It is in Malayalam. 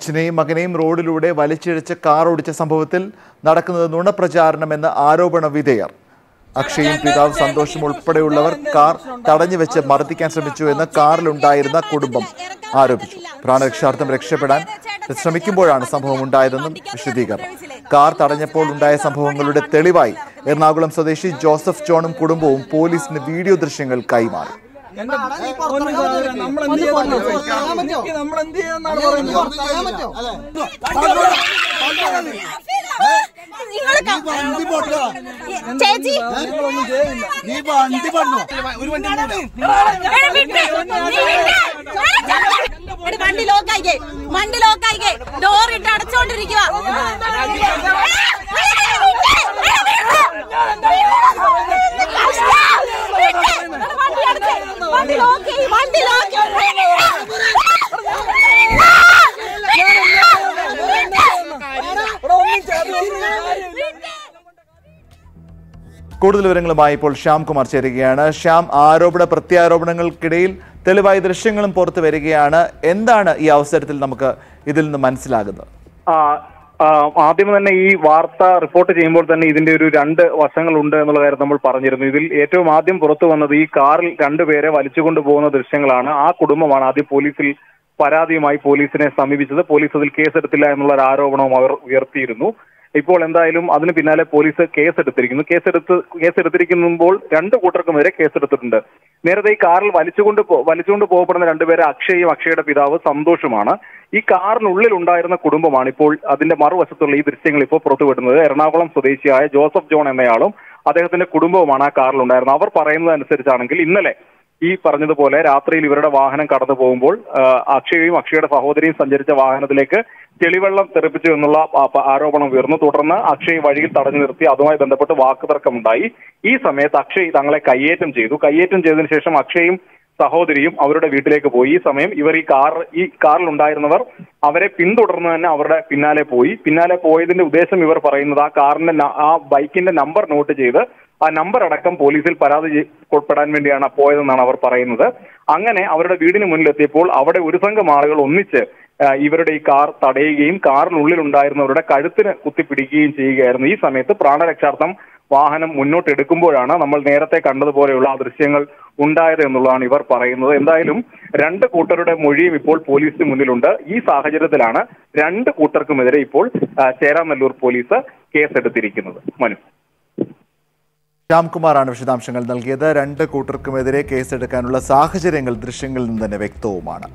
അച്ഛനെയും മകനെയും റോഡിലൂടെ വലിച്ചിഴച്ച് കാർ ഓടിച്ച സംഭവത്തിൽ നടക്കുന്നത് നുണപ്രചാരണമെന്ന് ആരോപണ വിധേയർ. അക്ഷയും പിതാവ് സന്തോഷം ഉൾപ്പെടെയുള്ളവർ കാർ തടഞ്ഞു വെച്ച് മർദ്ദിക്കാൻ ശ്രമിച്ചു എന്ന് കാറിലുണ്ടായിരുന്ന കുടുംബം ആരോപിച്ചു. പ്രാണരക്ഷാർത്ഥം രക്ഷപ്പെടാൻ ശ്രമിക്കുമ്പോഴാണ് സംഭവം ഉണ്ടായതെന്നും വിശദീകരണം. കാർ തടഞ്ഞപ്പോൾ ഉണ്ടായ സംഭവങ്ങളുടെ തെളിവായി എറണാകുളം സ്വദേശി ജോസഫ് ജോണും കുടുംബവും പോലീസിന് വീഡിയോ ദൃശ്യങ്ങൾ കൈമാറി. നമ്മളെന്ത് ചെയ്യാന്നാണ് പറയുന്നത്? ചേച്ചി. നീ വണ്ടി പറഞ്ഞു എടി, വണ്ടി ലോക്കായിക്കേ. വണ്ടി ലോക്കായിക്കേ. ഡോറിട്ട് ഇട്ട് അടച്ചോണ്ടിരിക്കുക കൂടുതൽ വിവരങ്ങളുമായി ഇപ്പോൾ ശ്യാം കുമാർ ചേരുകയാണ്. ശ്യാം ആരോപണ പ്രത്യാരോപണങ്ങൾക്കിടയിൽ തെളിവായ ദൃശ്യങ്ങളും പുറത്തു വരികയാണ്. എന്താണ് ഈ അവസരത്തിൽ നമുക്ക് ഇതിൽ നിന്ന് മനസ്സിലാകുന്നത്? ആദ്യം തന്നെ ഈ വാർത്ത റിപ്പോർട്ട് ചെയ്യുമ്പോൾ തന്നെ ഇതിന്റെ ഒരു രണ്ട് വശങ്ങളുണ്ട് എന്നുള്ള കാര്യം നമ്മൾ പറഞ്ഞിരുന്നു. ഇതിൽ ഏറ്റവും ആദ്യം പുറത്തു വന്നത് ഈ കാറിൽ രണ്ടുപേരെ വലിച്ചുകൊണ്ട് പോകുന്ന ദൃശ്യങ്ങളാണ്. ആ കുടുംബമാണ് ആദ്യം പോലീസിൽ പരാതിയുമായി പോലീസിനെ സമീപിച്ചത്. പോലീസ് അതിൽ കേസെടുത്തില്ല എന്നുള്ള ഒരു ആരോപണവും അവർ ഉയർത്തിയിരുന്നു. ഇപ്പോൾ എന്തായാലും അതിന് പിന്നാലെ പോലീസ് കേസെടുത്തിരിക്കുന്നു. കേസെടുത്ത് കേസെടുത്തിരിക്കുമ്പോൾ രണ്ട് വരെ കേസെടുത്തിട്ടുണ്ട്. നേരത്തെ ഈ കാറിൽ വലിച്ചുകൊണ്ട് വലിച്ചുകൊണ്ട് പോകപ്പെടുന്ന രണ്ടുപേരെ അക്ഷയും അക്ഷയുടെ പിതാവ് സന്തോഷുമാണ്. ഈ കാറിനുള്ളിൽ ഉണ്ടായിരുന്ന കുടുംബമാണ് ഇപ്പോൾ അതിന്റെ മറുവശത്തുള്ള ഈ ദൃശ്യങ്ങൾ ഇപ്പോൾ പുറത്തുവിടുന്നത്. എറണാകുളം സ്വദേശിയായ ജോസഫ് ജോൺ എന്നയാളും അദ്ദേഹത്തിന്റെ കുടുംബവുമാണ് ആ കാറിൽ ഉണ്ടായിരുന്നത് അവർ പറയുന്നത് അനുസരിച്ചാണെങ്കിൽ ഇന്നലെ ഈ പറഞ്ഞതുപോലെ രാത്രിയിൽ ഇവരുടെ വാഹനം കടന്നു പോകുമ്പോൾ അക്ഷയയും അക്ഷയുടെ സഹോദരിയും സഞ്ചരിച്ച വാഹനത്തിലേക്ക് ചെളിവെള്ളം തെറിപ്പിച്ചു എന്നുള്ള ആരോപണം ഉയർന്നു. തുടർന്ന് അക്ഷയ് വഴിയിൽ തടഞ്ഞു നിർത്തി. അതുമായി ബന്ധപ്പെട്ട് വാക്കുതർക്കമുണ്ടായി. ഈ സമയത്ത് അക്ഷയ് തങ്ങളെ കയ്യേറ്റം ചെയ്തു. കയ്യേറ്റം ചെയ്തതിനു ശേഷം അക്ഷയും സഹോദരിയും അവരുടെ വീട്ടിലേക്ക് പോയി. ഈ സമയം ഇവർ ഈ കാർ ഈ കാറിൽ ഉണ്ടായിരുന്നവർ അവരെ പിന്തുടർന്ന് തന്നെ അവരുടെ പിന്നാലെ പോയി. പിന്നാലെ പോയതിന്റെ ഉദ്ദേശം ഇവർ പറയുന്നത് ആ കാറിന്റെ ആ ബൈക്കിന്റെ നമ്പർ നോട്ട് ചെയ്ത് ആ നമ്പർ അടക്കം പോലീസിൽ പരാതി ചെയ്- വേണ്ടിയാണ് പോയതെന്നാണ് അവർ പറയുന്നത്. അങ്ങനെ അവരുടെ വീടിന് മുന്നിലെത്തിയപ്പോൾ അവിടെ ഒരു സംഘം ആളുകൾ ഒന്നിച്ച് ഇവരുടെ ഈ കാർ തടയുകയും കാറിനുള്ളിൽ ഉണ്ടായിരുന്നവരുടെ കഴുത്തിന് കുത്തിപ്പിടിക്കുകയും ചെയ്യുകയായിരുന്നു. ഈ സമയത്ത് പ്രാണരക്ഷാർത്ഥം വാഹനം മുന്നോട്ട് എടുക്കുമ്പോഴാണ് നമ്മൾ നേരത്തെ കണ്ടതുപോലെയുള്ള ദൃശ്യങ്ങൾ ഉണ്ടായത് എന്നുള്ളതാണ് ഇവർ പറയുന്നത്. എന്തായാലും രണ്ട് കൂട്ടരുടെ മൊഴിയും ഇപ്പോൾ പോലീസിന് മുന്നിലുണ്ട്. ഈ സാഹചര്യത്തിലാണ് രണ്ട് കൂട്ടർക്കുമെതിരെ ഇപ്പോൾ ചേരാമല്ലൂർ പോലീസ് കേസെടുത്തിരിക്കുന്നത്. മനു. ശ്യാംകുമാറാണ് വിശദാംശങ്ങൾ നൽകിയത്. രണ്ട് കൂട്ടർക്കുമെതിരെ കേസെടുക്കാനുള്ള സാഹചര്യങ്ങൾ ദൃശ്യങ്ങളിൽ നിന്ന് തന്നെ വ്യക്തവുമാണ്.